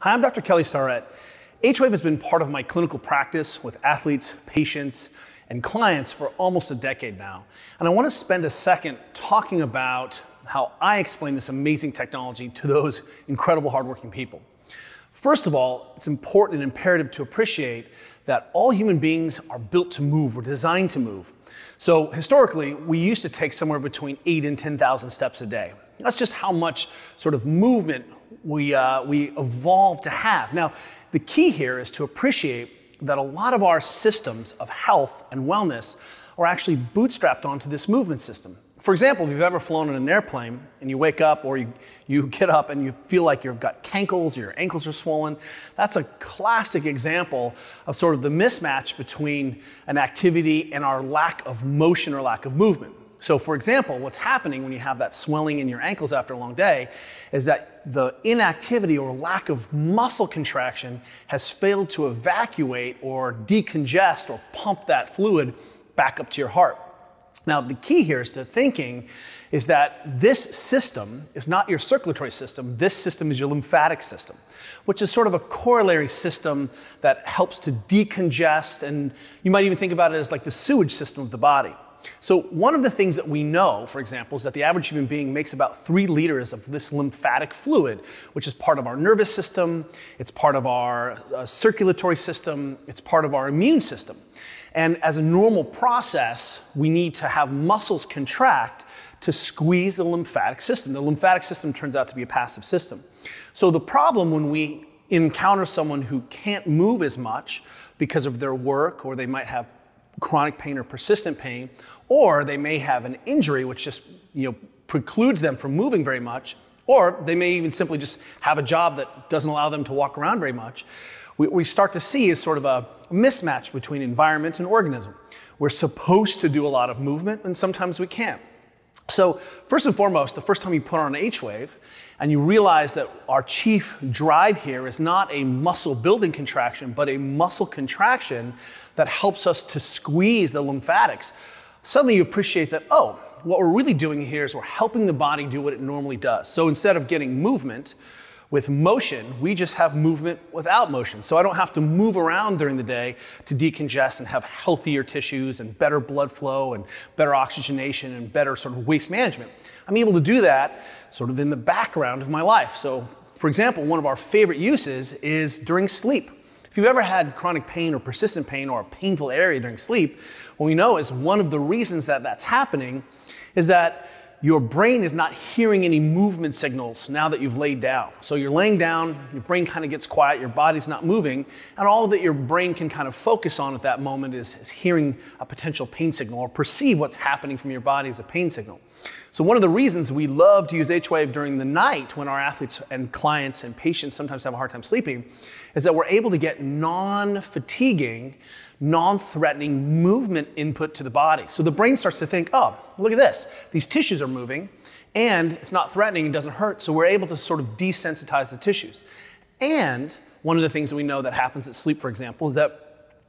Hi, I'm Dr. Kelly Starrett. H-Wave has been part of my clinical practice with athletes, patients, and clients for almost a decade now. And I want to spend a second talking about how I explain this amazing technology to those incredible hardworking people. First of all, it's important and imperative to appreciate that all human beings are built to move, we're designed to move. So historically, we used to take somewhere between eight and 10,000 steps a day. That's just how much sort of movement we, uh, we evolved to have. Now, the key here is to appreciate that a lot of our systems of health and wellness are actually bootstrapped onto this movement system. For example, if you've ever flown in an airplane and you wake up or you, you get up and you feel like you've got cankles, your ankles are swollen, that's a classic example of sort of the mismatch between an activity and our lack of motion or lack of movement. So, for example, what's happening when you have that swelling in your ankles after a long day is that the inactivity or lack of muscle contraction has failed to evacuate or decongest or pump that fluid back up to your heart. Now, the key here is to thinking is that this system is not your circulatory system. This system is your lymphatic system, which is sort of a corollary system that helps to decongest, and you might even think about it as like the sewage system of the body. So, one of the things that we know, for example, is that the average human being makes about three liters of this lymphatic fluid, which is part of our nervous system, it's part of our uh, circulatory system, it's part of our immune system. And as a normal process, we need to have muscles contract to squeeze the lymphatic system. The lymphatic system turns out to be a passive system. So, the problem when we encounter someone who can't move as much because of their work or they might have chronic pain or persistent pain, or they may have an injury which just you know, precludes them from moving very much, or they may even simply just have a job that doesn't allow them to walk around very much. What we start to see is sort of a mismatch between environment and organism. We're supposed to do a lot of movement, and sometimes we can't. So, first and foremost, the first time you put on an H wave and you realize that our chief drive here is not a muscle building contraction, but a muscle contraction that helps us to squeeze the lymphatics, suddenly you appreciate that, oh, what we're really doing here is we're helping the body do what it normally does. So, instead of getting movement, with motion, we just have movement without motion. So I don't have to move around during the day to decongest and have healthier tissues and better blood flow and better oxygenation and better sort of waste management. I'm able to do that sort of in the background of my life. So, for example, one of our favorite uses is during sleep. If you've ever had chronic pain or persistent pain or a painful area during sleep, what we know is one of the reasons that that's happening is that your brain is not hearing any movement signals now that you've laid down. So you're laying down, your brain kind of gets quiet, your body's not moving, and all that your brain can kind of focus on at that moment is, is hearing a potential pain signal or perceive what's happening from your body as a pain signal. So one of the reasons we love to use H-Wave during the night when our athletes and clients and patients sometimes have a hard time sleeping is that we're able to get non-fatiguing non threatening movement input to the body. So the brain starts to think, oh, look at this. These tissues are moving and it's not threatening and doesn't hurt. So we're able to sort of desensitize the tissues. And one of the things that we know that happens at sleep, for example, is that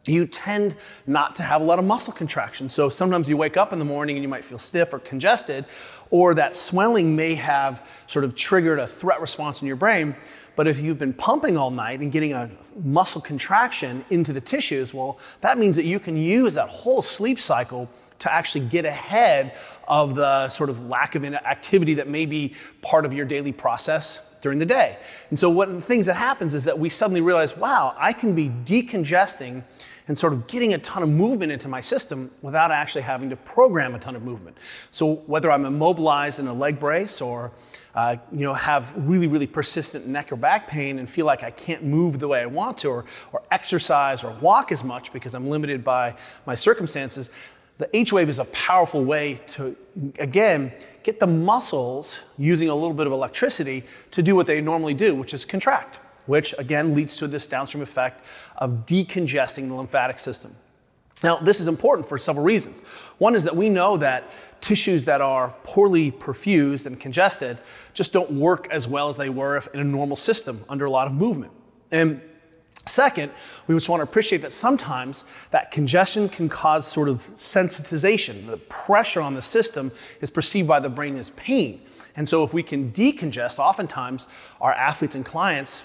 you tend not to have a lot of muscle contraction. So sometimes you wake up in the morning and you might feel stiff or congested, or that swelling may have sort of triggered a threat response in your brain. But if you've been pumping all night and getting a muscle contraction into the tissues, well, that means that you can use that whole sleep cycle to actually get ahead of the sort of lack of activity that may be part of your daily process during the day. And so one of the things that happens is that we suddenly realize, wow, I can be decongesting and sort of getting a ton of movement into my system without actually having to program a ton of movement. So whether I'm immobilized in a leg brace or uh, you know, have really, really persistent neck or back pain and feel like I can't move the way I want to or, or exercise or walk as much because I'm limited by my circumstances, the H wave is a powerful way to, again, get the muscles using a little bit of electricity to do what they normally do, which is contract, which again leads to this downstream effect of decongesting the lymphatic system. Now, this is important for several reasons. One is that we know that tissues that are poorly perfused and congested just don't work as well as they were in a normal system under a lot of movement. And Second, we just want to appreciate that sometimes that congestion can cause sort of sensitization. The pressure on the system is perceived by the brain as pain. And so, if we can decongest, oftentimes our athletes and clients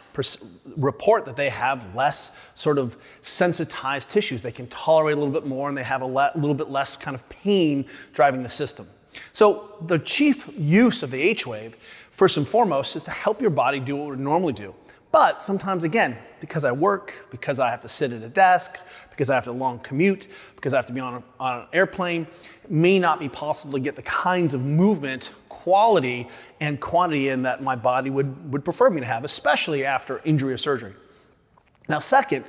report that they have less sort of sensitized tissues. They can tolerate a little bit more and they have a le- little bit less kind of pain driving the system. So, the chief use of the H wave, first and foremost, is to help your body do what we normally do. But sometimes, again, because I work, because I have to sit at a desk, because I have to long commute, because I have to be on, a, on an airplane, it may not be possible to get the kinds of movement quality and quantity in that my body would, would prefer me to have, especially after injury or surgery. Now, second,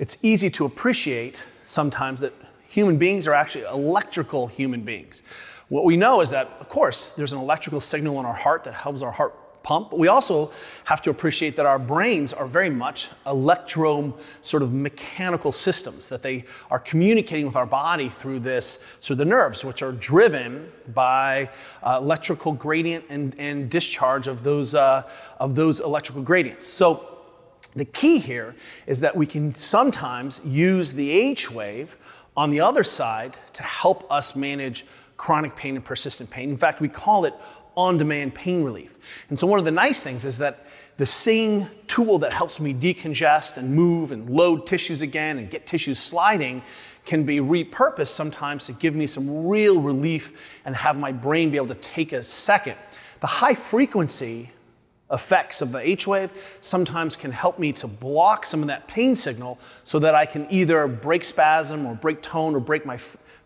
it's easy to appreciate sometimes that human beings are actually electrical human beings. What we know is that, of course, there's an electrical signal in our heart that helps our heart pump. We also have to appreciate that our brains are very much electro sort of mechanical systems, that they are communicating with our body through this, through the nerves, which are driven by uh, electrical gradient and, and discharge of those, uh, of those electrical gradients. So the key here is that we can sometimes use the H wave on the other side to help us manage chronic pain and persistent pain. In fact, we call it on demand pain relief. And so, one of the nice things is that the same tool that helps me decongest and move and load tissues again and get tissues sliding can be repurposed sometimes to give me some real relief and have my brain be able to take a second. The high frequency effects of the H wave sometimes can help me to block some of that pain signal so that I can either break spasm or break tone or break my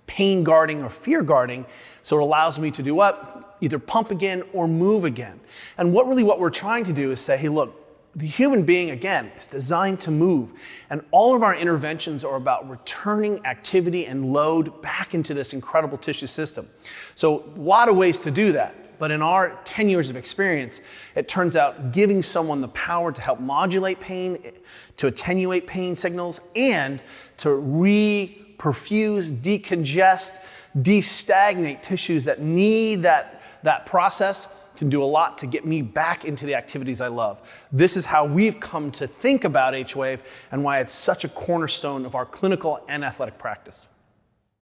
pain guarding or fear guarding. So it allows me to do what? Either pump again or move again. And what really what we're trying to do is say, hey, look, the human being, again, is designed to move. And all of our interventions are about returning activity and load back into this incredible tissue system. So, a lot of ways to do that. But in our 10 years of experience, it turns out giving someone the power to help modulate pain, eh, to attenuate pain signals, and to re perfuse, decongest, destagnate tissues that need that, that process can do a lot to get me back into the activities I love. This is how we've come to think about H Wave and why it's such a cornerstone of our clinical and athletic practice.